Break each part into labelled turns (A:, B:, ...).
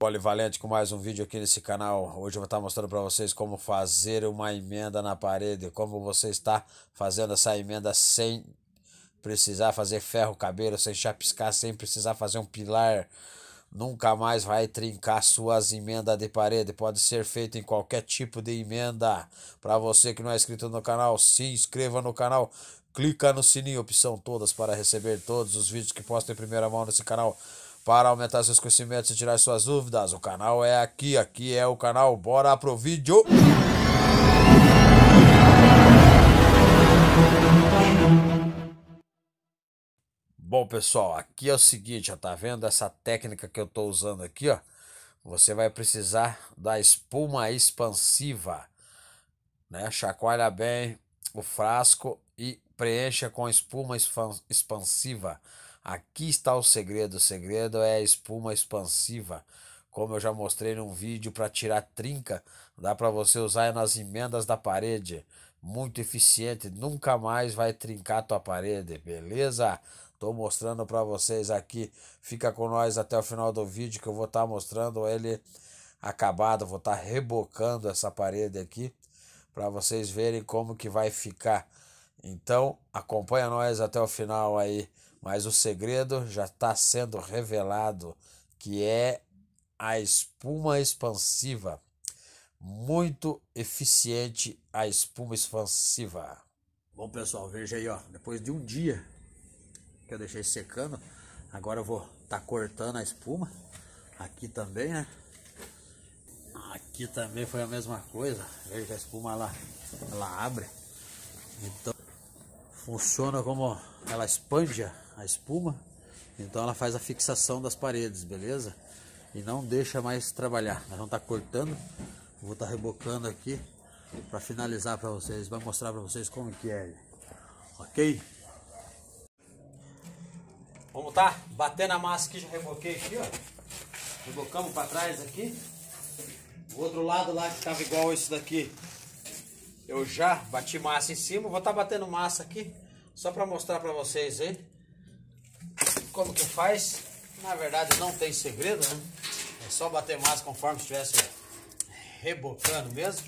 A: Polivalente com mais um vídeo aqui nesse canal. Hoje eu vou estar mostrando para vocês como fazer uma emenda na parede, como você está fazendo essa emenda sem precisar fazer ferro cabelo, sem chapiscar, sem precisar fazer um pilar. Nunca mais vai trincar suas emendas de parede. Pode ser feito em qualquer tipo de emenda. Para você que não é inscrito no canal, se inscreva no canal. Clica no sininho, opção todas para receber todos os vídeos que posto em primeira mão nesse canal para aumentar seus conhecimentos e tirar suas dúvidas. O canal é aqui, aqui é o canal. Bora pro vídeo! Bom, pessoal, aqui é o seguinte, ó, tá vendo essa técnica que eu tô usando aqui, ó? Você vai precisar da espuma expansiva, né? Chacoalha bem o frasco e preencha com espuma expansiva. Aqui está o segredo. O segredo é a espuma expansiva. Como eu já mostrei num vídeo para tirar trinca, dá para você usar nas emendas da parede. Muito eficiente, nunca mais vai trincar tua parede, beleza? Tô mostrando para vocês aqui. Fica com nós até o final do vídeo que eu vou estar tá mostrando ele acabado, vou estar tá rebocando essa parede aqui para vocês verem como que vai ficar. Então, acompanha nós até o final aí. Mas o segredo já está sendo revelado, que é a espuma expansiva. Muito eficiente a espuma expansiva. Bom, pessoal, veja aí, ó. Depois de um dia que eu deixei secando, agora eu vou estar tá cortando a espuma. Aqui também, né? Aqui também foi a mesma coisa. Veja a espuma lá, ela abre. Então, funciona como ela expande a espuma, então ela faz a fixação das paredes, beleza? E não deixa mais trabalhar. Nós vamos estar tá cortando, vou estar tá rebocando aqui para finalizar para vocês, vai mostrar para vocês como que é. OK? Vamos tá batendo a massa aqui, já reboquei aqui, ó. Rebocamos para trás aqui. O outro lado lá que estava igual esse daqui, eu já bati massa em cima, vou estar tá batendo massa aqui, só para mostrar para vocês aí como que faz. Na verdade não tem segredo, né? É só bater massa conforme estivesse rebocando mesmo.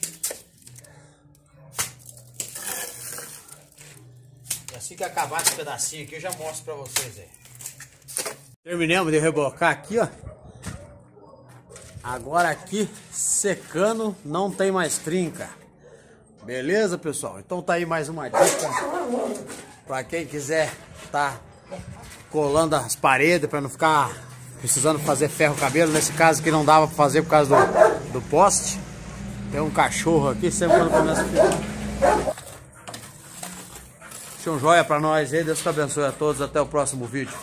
A: E assim que acabar esse pedacinho aqui, eu já mostro para vocês aí. Terminamos de rebocar aqui, ó. Agora aqui, secando, não tem mais trinca. Beleza, pessoal? Então tá aí mais uma dica para quem quiser tá colando as paredes para não ficar precisando fazer ferro cabelo. Nesse caso que não dava para fazer por causa do, do poste. Tem um cachorro aqui, sempre quando começa a filmar. Deixa um joia para nós aí. Deus te abençoe a todos. Até o próximo vídeo.